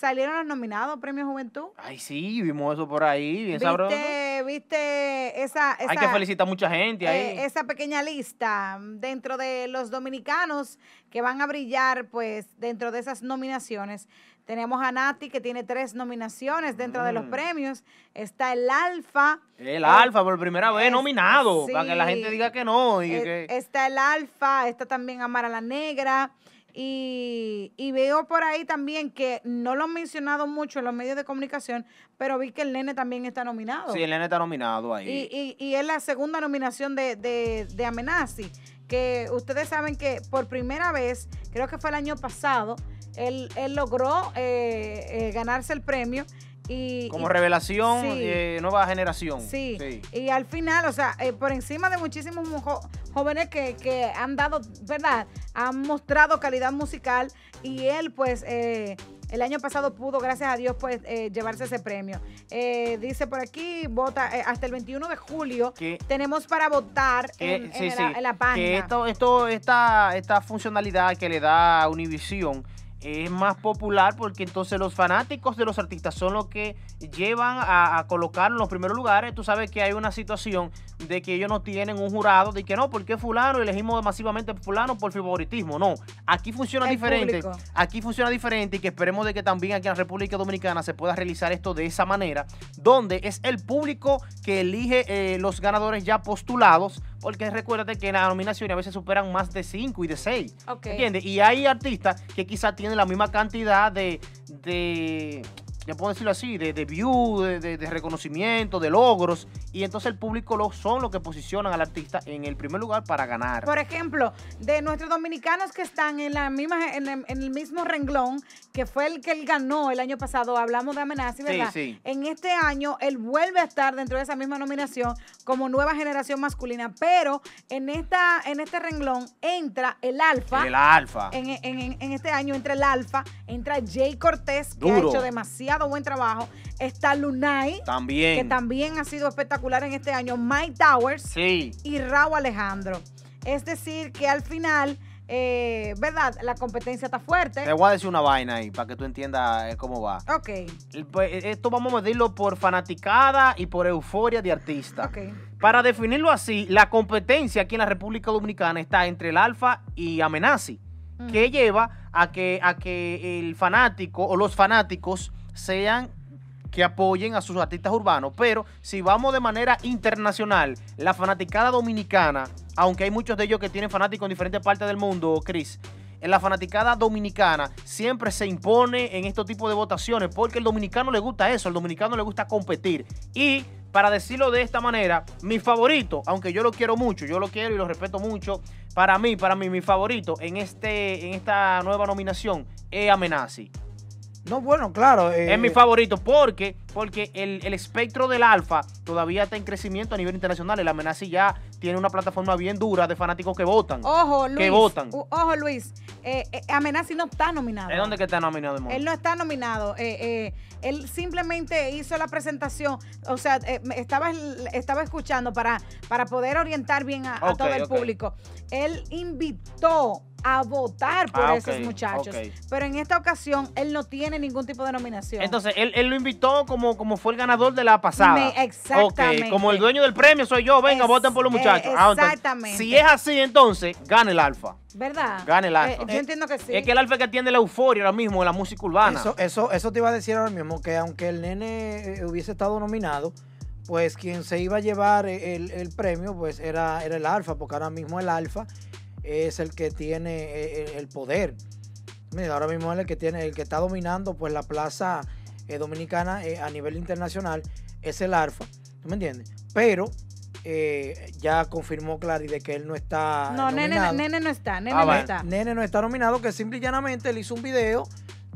salieron los nominados Premio Juventud. Ay, sí, vimos eso por ahí, bien sabroso. ¿Viste, viste esa, Hay que felicitar a mucha gente ahí. eh, esa pequeña lista dentro de los dominicanos que van a brillar, pues, dentro de esas nominaciones. Tenemos a Nati, que tiene tres nominaciones dentro de los Mm. premios. Está el Alfa. El Alfa por primera vez es- nominado, para que la gente diga que no. Y Eh, que, Está el Alfa, está también Amara la Negra. Y, y veo por ahí también que no lo han mencionado mucho en los medios de comunicación, pero vi que el nene también está nominado. sí, el nene está nominado ahí. Y, y, y es la segunda nominación de, de, de Amenazi, que ustedes saben que por primera vez, creo que fue el año pasado, él, él logró eh, eh, ganarse el premio. Y, Como y- revelación, sí. eh, nueva generación. Sí, y al final, o sea, eh, por encima de muchísimos jóvenes que, que han dado, ¿verdad? Han mostrado calidad musical y él, pues, eh, el año pasado pudo, gracias a Dios, pues, eh, llevarse ese premio. Eh, dice por aquí, vota eh, hasta el 21 de julio. Que- tenemos para votar en, sí, en sí, la, en la página. que esto, esto, esta, esta funcionalidad que le da Univision es más popular porque entonces los fanáticos de los artistas son los que llevan a, a colocarlo en los primeros lugares. Tú sabes que hay una situación de que ellos no tienen un jurado de que no, porque fulano elegimos masivamente fulano por favoritismo. No, aquí funciona El diferente. público. Aquí funciona diferente y que esperemos de que también aquí en la República Dominicana se pueda realizar esto de esa manera, donde es el público que elige eh, los ganadores ya postulados, porque recuérdate que en la nominación a veces superan más de 5 y de 6. Ok. ¿Entiendes? Y hay artistas que quizás tienen la misma cantidad de, de ya puedo decirlo así, de, de view, de, de- de reconocimiento, de logros, y entonces el público lo, son los que posicionan al artista en el primer lugar para ganar. Por ejemplo, de nuestros dominicanos que están en la misma en el, en el mismo renglón, que fue el que él ganó el año pasado, hablamos de Amenazi, Sí, ¿verdad? sí. En este año él vuelve a estar dentro de esa misma nominación como nueva generación masculina, pero en esta en este renglón entra el Alfa. El Alfa. En, en- en este año entra el Alfa, entra Jay Cortés, que ha hecho demasiado buen trabajo. Está Lunay, También. que también ha sido espectacular en este año. Mike Towers Sí. y Raúl Alejandro. Es decir, que al final, eh, ¿verdad? La competencia está fuerte. Te voy a decir una vaina ahí para que tú entiendas eh, cómo va. Ok, pues, eh, Esto vamos a medirlo por fanaticada y por euforia de artista. ok. Para definirlo así, la competencia aquí en la República Dominicana está entre el Alfa y Amenazi, Mm. que lleva a que, a que el fanático o los fanáticos sean que apoyen a sus artistas urbanos, pero si vamos de manera internacional, la fanaticada dominicana, aunque hay muchos de ellos que tienen fanáticos en diferentes partes del mundo, Chris, en la fanaticada dominicana siempre se impone en estos tipos de votaciones porque el dominicano le gusta eso, al dominicano le gusta competir. Y para decirlo de esta manera, mi favorito, aunque yo lo quiero mucho, yo lo quiero y lo respeto mucho, para mí, para mí, mi favorito en, este, en esta nueva nominación es Amenazi. No, bueno, claro. eh, Es mi favorito porque, porque el, el espectro del alfa todavía está en crecimiento a nivel internacional. El Amenazi ya tiene una plataforma bien dura de fanáticos que votan. Ojo, Luis. Que votan. u- Ojo, Luis. Eh, eh, Amenazi no está nominado. ¿Es dónde que está nominado el Él no está nominado. eh, eh, él simplemente hizo la presentación. O sea, estaba, estaba escuchando para, para poder orientar bien a, todo el público. Él invitó a votar por Ah, esos muchachos. Pero en esta ocasión, él no tiene ningún tipo de nominación. Entonces, él, él lo invitó como, como fue el ganador de la pasada. Me- exactamente. Ok, como el dueño del premio soy yo, venga, Es- voten por los eh, muchachos. Ah, entonces, exactamente. si es así, entonces, gana el alfa. ¿Verdad? Gana el Eh, alfa. yo entiendo que sí. Es que el alfa es que atiende la euforia ahora mismo de la música urbana. Eso, eso, eso te iba a decir ahora mismo, que aunque el nene eh, hubiese estado nominado, pues quien se iba a llevar el, el premio, pues era, era el Alfa, porque ahora mismo el Alfa es el que tiene el, el poder. Mira, ahora mismo es el que tiene, el que está dominando pues la plaza eh, dominicana eh, a nivel internacional, es el Alfa. ¿Tú me entiendes? Pero eh, ya confirmó Clary de que él no está. no, nene, nominado. nene no está. Nene Ah, no bueno. está. Nene no está nominado, que simple y llanamente él hizo un video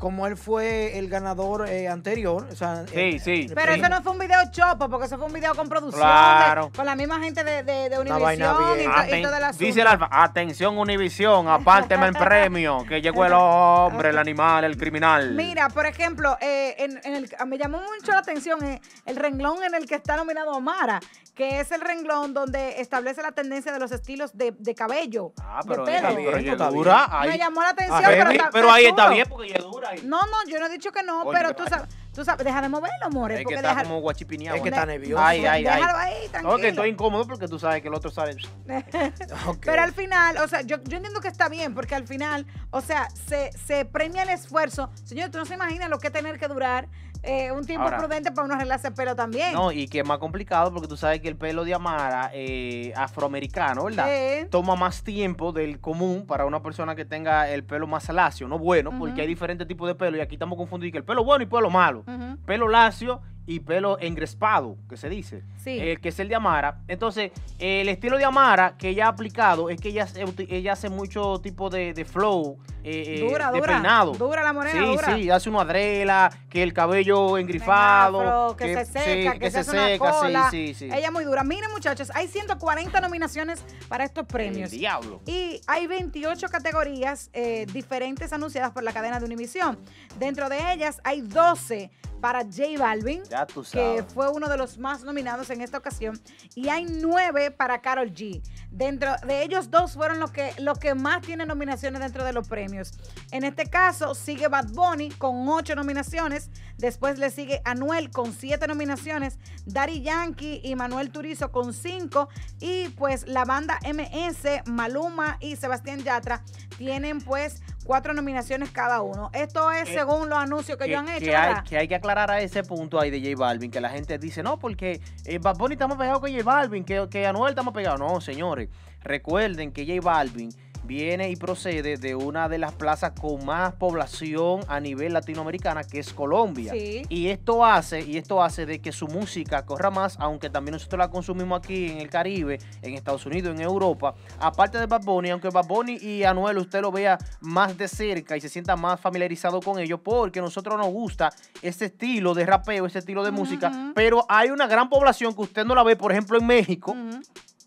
como él fue el ganador eh, anterior. O sea, Sí, sí. Pero eso no fue un video chopo, porque eso fue un video con producción, Claro. de- con la misma gente de, de, de Univision y, bien. y todo el asunto. dice el alfa, atención Univisión, apárteme el premio, que llegó el hombre, el animal, el criminal. Mira, por ejemplo, eh, en, en el, me llamó mucho la atención eh, el renglón en el que está nominado Omara, que es el renglón donde establece la tendencia de los estilos de, de cabello, Ah, de pero, pelo. ella- pero bien. dura. Me ahí- llamó la atención, Ah, pero, heavy, está- pero ahí está bien porque ella es dura. Ahí. No, no, yo no he dicho que no, Oye, pero ¿qué tú sabes, tú sabes, deja de moverlo, more. Es que está deja- como guachipineado. Es que está nervioso. Ay, ay, ay. déjalo ahí, tranquilo. No, que estoy incómodo porque tú sabes que el otro sale. Pero al final, o sea, yo, yo entiendo que está bien, porque al final, o sea, se, se premia el esfuerzo. Señor, tú no se imaginas lo que es tener que durar eh, un tiempo Ahora- prudente para uno arreglarse el pelo también. No, y que es más complicado porque tú sabes que el pelo de Amara eh, afroamericano, ¿verdad? Sí. Toma más tiempo del común para una persona que tenga el pelo más lacio, no bueno, porque hay diferentes tipos de pelo y aquí estamos confundidos que el pelo bueno y pelo malo. Pelo lacio y pelo engrespado, que se dice. Sí. Eh, que es el de Amara. Entonces, eh, el estilo de Amara que ella ha aplicado es que ella, hace- ella hace mucho tipo de, de flow, eh, eh, dura, de dura. peinado. Dura la morena, Sí, dura. sí, hace una adrela, que el cabello engrifado. afro, que, se seca, sí, que, se, hace seca, una cola. sí, sí, sí. Ella es muy dura. Miren, muchachos, hay 140 nominaciones para estos premios. El diablo. Y hay 28 categorías diferentes anunciadas por la cadena de Univisión. Dentro de ellas hay 12 para J Balvin, Ya tú que fue uno de los más nominados en esta ocasión, y hay 9 para Carol G. Dentro de ellos dos fueron los que, los que más tienen nominaciones dentro de los premios. En este caso sigue Bad Bunny con 8 nominaciones, después le sigue Anuel con 7 nominaciones, Daddy Yankee y Manuel Turizo con 5 y pues la banda MS, Maluma y Sebastián Yatra tienen pues cuatro nominaciones cada uno. Esto es Eh, según los anuncios que, ellos han hecho, que hay, que hay que aclarar a ese punto ahí de J Balvin, que la gente dice, no, porque eh, Bad Bunny está más pegado que J Balvin, que, que Anuel está más pegado. No, señores, recuerden que J Balvin viene y procede de una de las plazas con más población a nivel latinoamericana, que es Colombia. Sí. Y esto hace, y esto hace de que su música corra más, aunque también nosotros la consumimos aquí en el Caribe, en Estados Unidos, en Europa. Aparte de Bad Bunny, aunque Bad Bunny y Anuel usted lo vea más de cerca y se sienta más familiarizado con ellos, porque a nosotros nos gusta este estilo de rapeo, este estilo de música, pero hay una gran población que usted no la ve, por ejemplo, en México.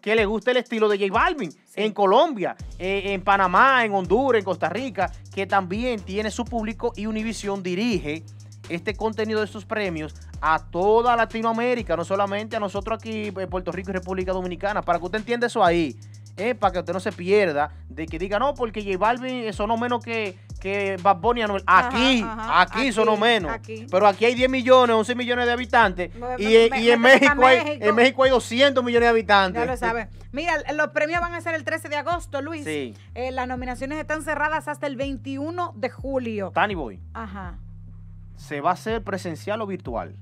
Que le gusta el estilo de J Balvin. En Colombia, eh, en Panamá, en Honduras, en Costa Rica, que también tiene su público y Univision dirige este contenido de estos premios a toda Latinoamérica, no solamente a nosotros aquí en Puerto Rico y República Dominicana, para que usted entienda eso ahí, eh, para que usted no se pierda de que diga, no, porque J Balvin sonó menos que, que Bad Bunny Anuel". Aquí, ajá, aquí, aquí, sonó menos. aquí. Pero aquí hay 10 millones, 11 millones de habitantes Me- y, me- y en, México hay, en México hay 200 millones de habitantes. Ya lo sabes. Mira, los premios van a ser el 13 de agosto, Luis. Sí. Eh, las nominaciones están cerradas hasta el 21 de julio. Tiny Boy, Ajá. ¿se va a hacer presencial o virtual?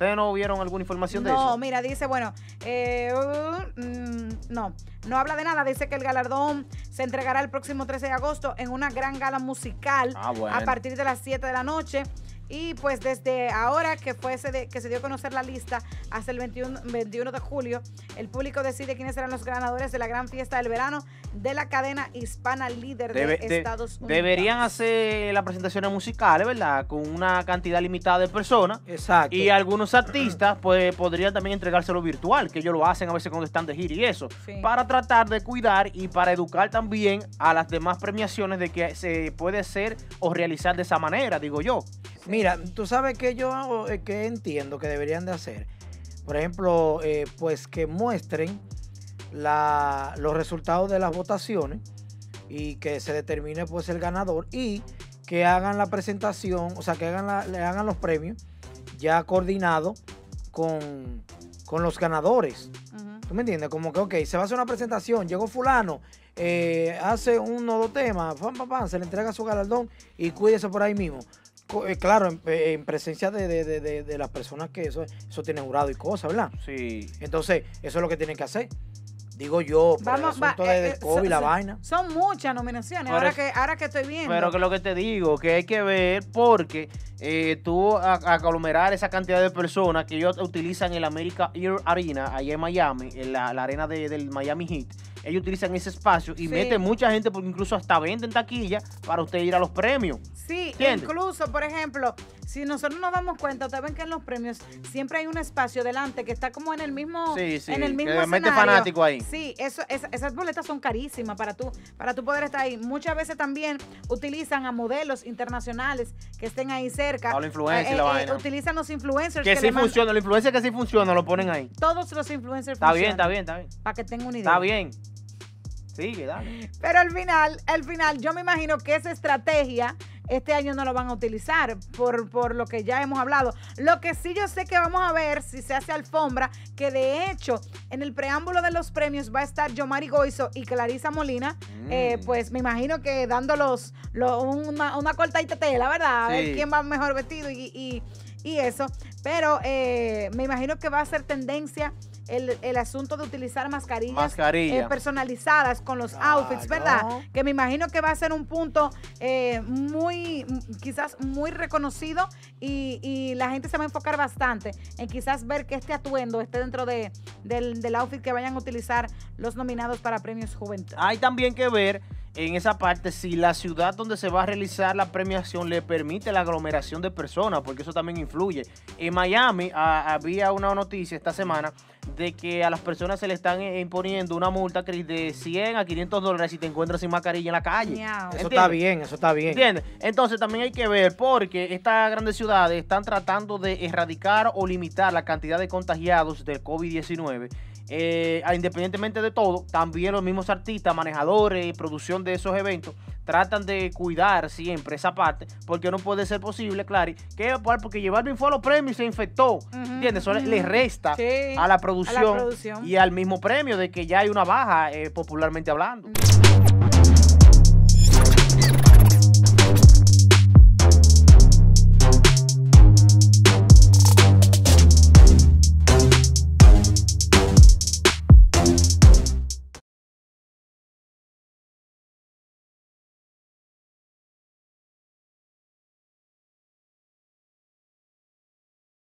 ¿Ustedes no vieron alguna información de No, eso? mira, dice, bueno, eh, uh, mm, no, no habla de nada. Dice que el galardón se entregará el próximo 13 de agosto en una gran gala musical Ah, bueno. a partir de las 7 de la noche. Y pues desde ahora que, fue ese de- que se dio a conocer la lista hasta el 21, 21 de julio, el público decide quiénes serán los ganadores de la gran fiesta del verano de la cadena hispana líder Debe- de de- Estados Unidos. deberían hacer las presentaciones musicales, ¿verdad? Con una cantidad limitada de personas. Exacto. Y algunos artistas, pues, podrían también entregárselo virtual, que ellos lo hacen a veces cuando están de gira y eso. Sí. Para tratar de cuidar y para educar también a las demás premiaciones de que se puede hacer o realizar de esa manera, digo yo. Mira, tú sabes que yo hago, eh, que entiendo que deberían de hacer. Por ejemplo, eh, pues que muestren la- los resultados de las votaciones y que se determine pues el ganador y que hagan la presentación, o sea, que hagan la- le hagan los premios ya coordinado con, con los ganadores. ¿Tú me entiendes? Como que, ok, se va a hacer una presentación, llegó fulano, eh, hace uno o dos temas, pam, pam, pam, se le entrega su galardón y cuídese por ahí mismo. Eh, claro, en, eh, en presencia de, de- de- de- de las personas que eso, eso tiene jurado y cosas, ¿verdad? Sí. Entonces, eso es lo que tienen que hacer. Digo yo, por el va- asunto de, eh, de eh, COVID y son- la son- vaina. Son muchas nominaciones, ahora que, ahora que estoy viendo. Pero que lo que te digo, que hay que ver porque eh, tú aglomerar esa cantidad de personas que ellos utilizan el America Air Arena, allá en Miami, en la, la arena de- del Miami Heat, ellos utilizan ese espacio y Sí. meten mucha gente porque incluso hasta venden taquilla para usted ir a los premios. Sí, ¿Entiendes? incluso, por ejemplo, si nosotros nos damos cuenta, ustedes ven que en los premios siempre hay un espacio delante que está como en el mismo, Sí, sí, en el que mismo escenario. fanático ahí. Sí, eso, esa- esas boletas son carísimas para tú, para tú poder estar ahí. Muchas veces también utilizan a modelos internacionales que estén ahí cerca. A los influencers y la vaina. Utilizan los influencers Que que sí le mandan- funciona, la influencia que sí funciona, lo ponen ahí. Todos los influencers Está bien, está bien, está bien. Para que tengan una idea. Está bien. Sigue, dale. Pero al final, al final, yo me imagino que esa estrategia este año no lo van a utilizar por, por lo que ya hemos hablado. Lo que sí yo sé que vamos a ver si se hace alfombra, que de hecho en el preámbulo de los premios va a estar Yomari Goizo y Clarisa Molina, eh, Mm. pues me imagino que dando los, los- una, una cortadita tela, ¿verdad? A ver quién va mejor vestido y, y- y eso. Pero eh, me imagino que va a ser tendencia el, el asunto de utilizar mascarillas Mascarilla. eh, personalizadas con los Claro. outfits, ¿verdad? Que me imagino que va a ser un punto eh, muy, mm, quizás muy reconocido y, y la gente se va a enfocar bastante en quizás ver que este atuendo esté dentro de, del, del outfit que vayan a utilizar los nominados para premios Juventud. Hay también que ver en esa parte si la ciudad donde se va a realizar la premiación le permite la aglomeración de personas, porque eso también influye. En Miami había una noticia esta semana de que a las personas se le están eh, imponiendo una multa Cris, de 100 a 500 dólares si te encuentras sin mascarilla en la calle. Eso ¿Entiendes? está bien, eso está bien. ¿Entiendes? Entonces también hay que ver porque estas grandes ciudades están tratando de erradicar o limitar la cantidad de contagiados del COVID-19. Eh, independientemente de todo, también los mismos artistas, manejadores y de esos eventos tratan de cuidar siempre esa parte porque no puede ser posible, Clary, que porque bien fue a los premios y se infectó. ¿Entiendes? Eso le- le ujú. resta Sí, a la producción, producción. y al mismo premio de que ya hay una baja, eh, popularmente hablando.